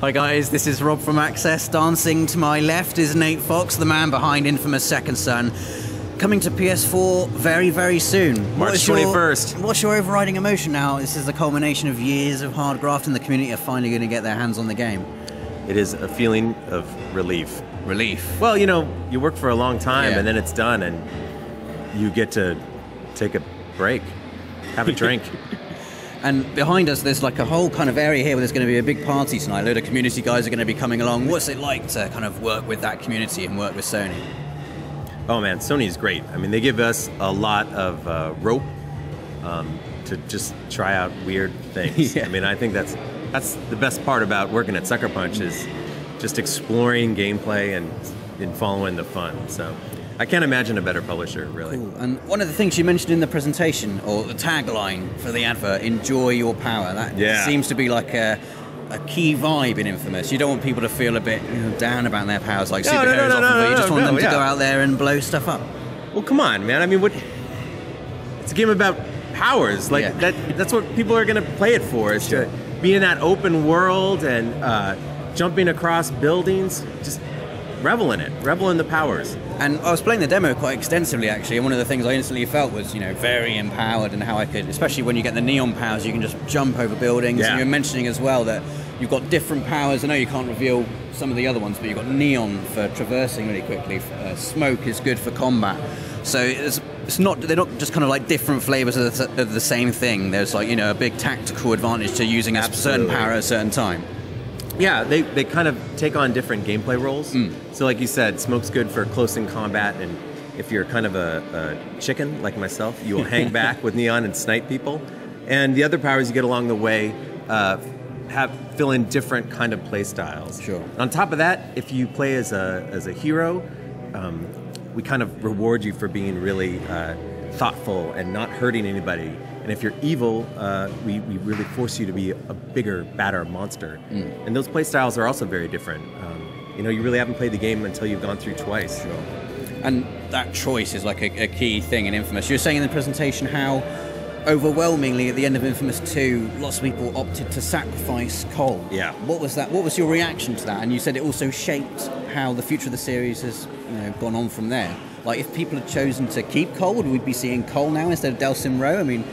Hi guys, this is Rob from Access. Dancing to my left is Nate Fox, the man behind infamous Second Son. Coming to PS4 very, very soon. March What is your- 21st. What's your overriding emotion now? This is the culmination of years of hard graft, and the community are finally going to get their hands on the game. It is a feeling of relief. Relief. Well, you know, you work for a long time Yeah. and then it's done and you get to take a break, have a drink. And behind us, there's like a whole kind of area here where there's going to be a big party tonight. A load of community guys are going to be coming along. What's it like to kind of work with that community and work with Sony? oh man, Sony is great. I mean, they give us a lot of uh, rope um, to just try out weird things. Yeah. I mean, I think that's that's the best part about working at Sucker Punch is just exploring gameplay and and following the fun. So I can't imagine a better publisher, really. And one of the things you mentioned in the presentation, or the tagline for the advert, "Enjoy your power." That Yeah. seems to be like a, a key vibe in Infamous. You don't want people to feel a bit you know, down about their powers, like No, superheroes no, no, often. no, but you just want them to yeah. go out there and blow stuff up. Well, come on, man. I mean, what? It's a game about powers. Like Yeah. that. That's what people are going to play it for. Is Sure. to be in that open world and uh, jumping across buildings. Just revel in it. Revel in the powers. And I was playing the demo quite extensively, actually. And one of the things I instantly felt was, you know, very empowered and how I could, especially when you get the neon powers, you can just jump over buildings. Yeah. And you were mentioning as well that you've got different powers. I know you can't reveal some of the other ones, but you've got neon for traversing really quickly. Uh, smoke is good for combat. So it's, it's not they're not just kind of like different flavors of the, of the same thing. There's like you know a big tactical advantage to using a certain power at a certain time. Yeah, they, they kind of take on different gameplay roles. Mm. So, like you said, smoke's good for close in combat, and if you're kind of a, a chicken like myself, you will hang back with neon and snipe people. And the other powers you get along the way uh, have fill in different kind of play styles. Sure. On top of that, if you play as a as a hero, um, we kind of reward you for being really uh, thoughtful and not hurting anybody. And if you're evil, uh, we, we really force you to be a bigger, badder monster. And those play styles are also very different. Um, you know, you really haven't played the game until you've gone through twice. Sure. And that choice is like a, a key thing in Infamous. You were saying in the presentation how overwhelmingly at the end of Infamous 2, lots of people opted to sacrifice Cole. Yeah. What was that? What was your reaction to that? And you said it also shaped how the future of the series has you know, gone on from there. Like if people had chosen to keep Cole, would we be seeing Cole now instead of Delsin Rowe? I mean,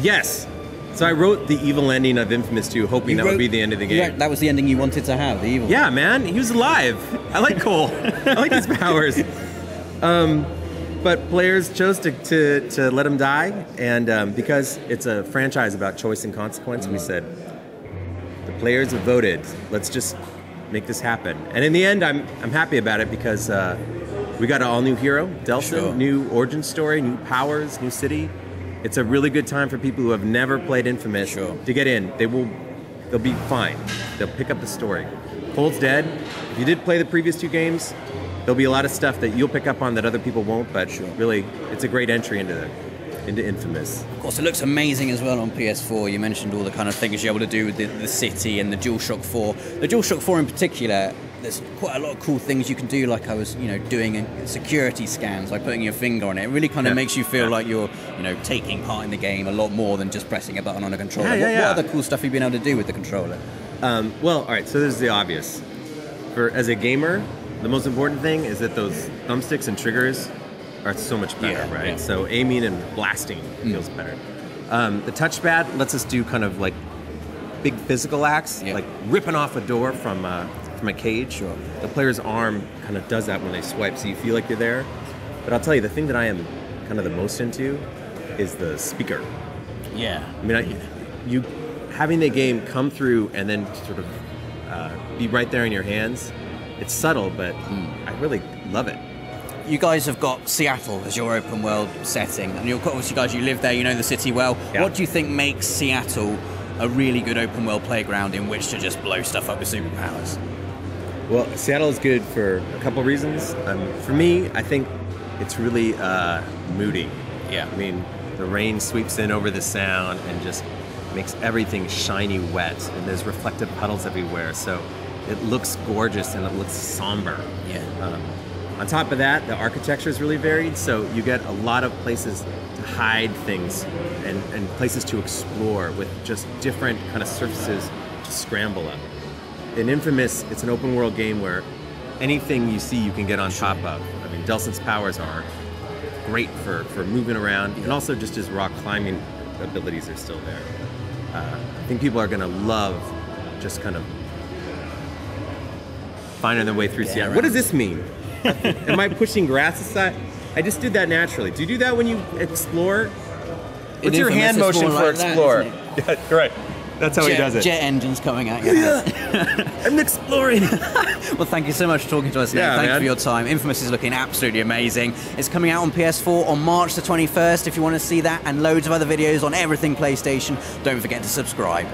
Yes. So I wrote the evil ending of Infamous 2, hoping you that wrote- would be the end of the Yeah, game. that was the ending you wanted to have, the evil. Yeah, man, he was alive. I like Cole. I like his powers. Um, but players chose to, to, to let him die, and um, because it's a franchise about choice and consequence, we said the players have voted. Let's just make this happen. And in the end, I'm I'm happy about it because uh, we got an all new hero, Delsin, Sure. new origin story, new powers, new city. It's a really good time for people who have never played Infamous Sure. to get in. They will, they'll be fine. They'll pick up the story. Cole's dead. If you did play the previous two games, there'll be a lot of stuff that you'll pick up on that other people won't. But really, it's a great entry into the, into Infamous. Of course, it looks amazing as well on PS4. You mentioned all the kind of things you're able to do with the, the city and the DualShock 4. The DualShock 4 in particular, there's quite a lot of cool things you can do. Like I was, you know, doing a security scans, like putting your finger on it. It really kind of Yeah. makes you feel Yeah. like you're, you know, taking part in the game a lot more than just pressing a button on a controller. Yeah, yeah, what, what other cool stuff have you been able to do with the controller? Um, well, all right. So this is the obvious. For as a gamer, the most important thing is that those thumbsticks and triggers are so much better, right? So aiming and blasting feels better. Um, the touchpad lets us do kind of like big physical acts, like ripping off a door from uh, from a cage. Sure. The player's arm kind of does that when they swipe, so you feel like you're there. But I'll tell you, the thing that I am kind of the most into is the speaker. Yeah. I mean, I, you having the game come through and then sort of uh, be right there in your hands. It's subtle, but I really love it. You guys have got Seattle as your open world setting, and you're obviously guys you live there, you know the city well. Yeah. What do you think makes Seattle a really good open world playground in which to just blow stuff up with superpowers? Well, Seattle is good for a couple reasons. Um, for me, I think it's really uh, moody. Yeah. I mean, the rain sweeps in over the sound and just makes everything shiny wet, and there's reflective puddles everywhere. So it looks gorgeous and it looks somber. Yeah. Um, On top of that, the architecture is really varied, so you get a lot of places to hide things and, and places to explore with just different kind of surfaces to scramble up. In Infamous, it's an open world game where anything you see you can get on top of. I mean, Delsin's powers are great for, for moving around, and also just his rock climbing abilities are still there. Uh, I think people are going to love just kind of finding their way through Yeah, Seattle. right. What does this mean? Am I pushing grass aside? I just did that naturally. Do you do that when you explore? What's In your hand motion for like explore? yeah, correct. That's how he jet, does it. jet engines coming at you. I'm exploring. Well, thank you so much for talking to us. Nick. Yeah, thank you for your time. Infamous is looking absolutely amazing. It's coming out on PS4 on March the 21st. If you want to see that and loads of other videos on everything PlayStation, don't forget to subscribe.